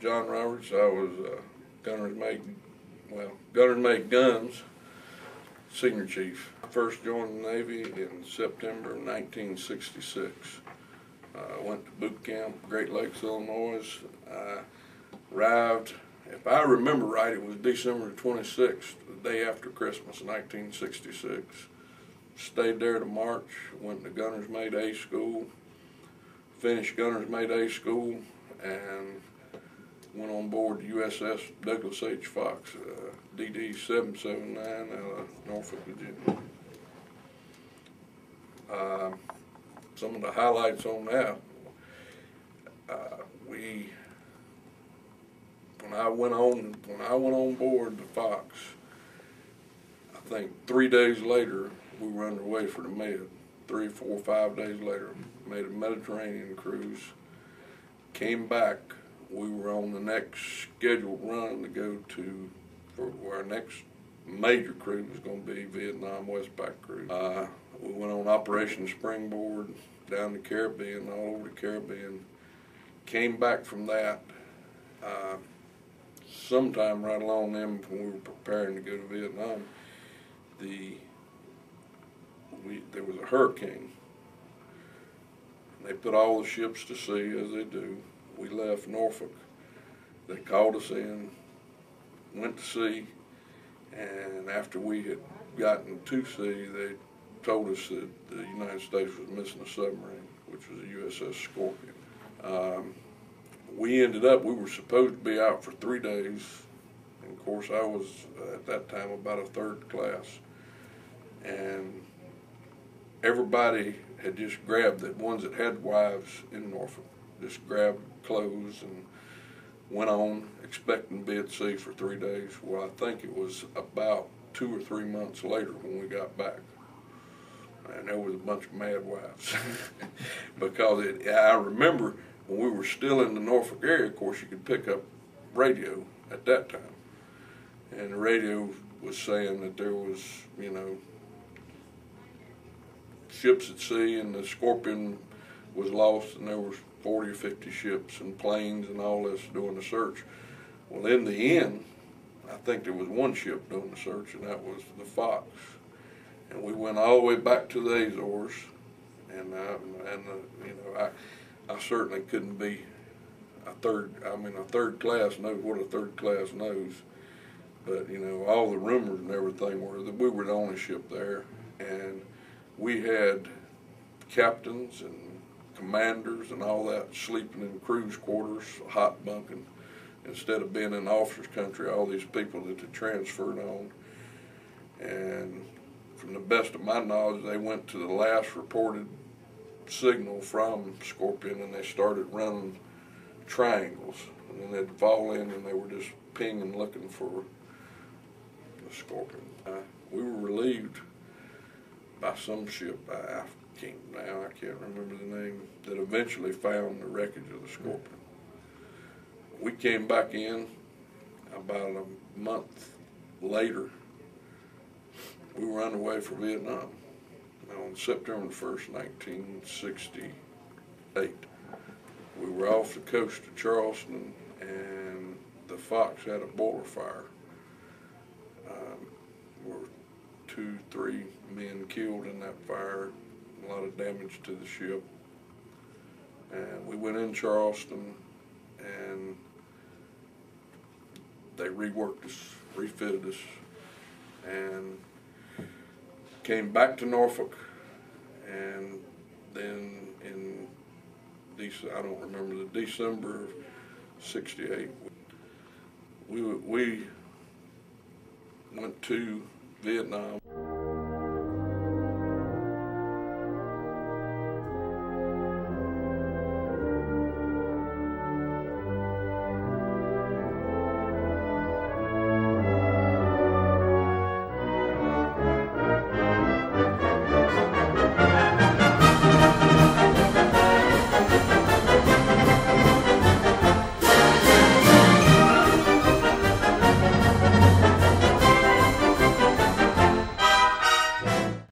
John Roberts. I was uh, Gunners Mate, well, Gunners Mate Guns senior chief. First joined the Navy in September of 1966. Uh, went to boot camp, Great Lakes, Illinois. I arrived, if I remember right, it was December 26th, the day after Christmas, 1966. Stayed there to March, went to Gunners Mate A school, finished Gunners Mate A school, and went on board the USS Douglas H. Fox, uh, DD 779 out of Norfolk, Virginia. Uh, some of the highlights on that, uh, we, when I went on, when I went on board the Fox, I think three days later, we were underway for the Med. Three, four, five days later, made a Mediterranean cruise, came back, we were on the next scheduled run to go to, for our next major cruise was going to be Vietnam Westpac cruise. Uh, we went on Operation Springboard down the Caribbean, all over the Caribbean. Came back from that uh, sometime right along them when we were preparing to go to Vietnam. The we there was a hurricane. They put all the ships to sea as they do we left Norfolk. They called us in, went to sea, and after we had gotten to sea, they told us that the United States was missing a submarine, which was a USS Scorpion. Um, we ended up, we were supposed to be out for three days. And of course, I was uh, at that time about a third class. And everybody had just grabbed the ones that had wives in Norfolk, just grabbed clothes and went on expecting to be at sea for three days. Well, I think it was about two or three months later when we got back. And there was a bunch of mad wives. because it, I remember when we were still in the Norfolk area, of course, you could pick up radio at that time. And the radio was saying that there was, you know, ships at sea and the Scorpion was lost and there was 40 or 50 ships and planes and all this doing the search. Well, in the end, I think there was one ship doing the search, and that was the Fox. And we went all the way back to the Azores, and uh, and you know I I certainly couldn't be a third. I mean, a third class knows what a third class knows, but you know all the rumors and everything were that we were the only ship there, and we had captains and commanders and all that sleeping in crew's quarters, hot bunking, instead of being in officers' country, all these people that had transferred on. And from the best of my knowledge, they went to the last reported signal from Scorpion and they started running triangles. And then they'd fall in and they were just pinging looking for the Scorpion. We were relieved by some ship. Now, I can't remember the name, that eventually found the wreckage of the Scorpion. We came back in about a month later. We were underway for Vietnam on September 1st, 1968. We were off the coast of Charleston and the Fox had a boiler fire. Um, were two, three men killed in that fire a lot of damage to the ship. And we went in Charleston and they reworked us, refitted us, and came back to Norfolk. And then in December, I don't remember the December of '68, we we went to Vietnam.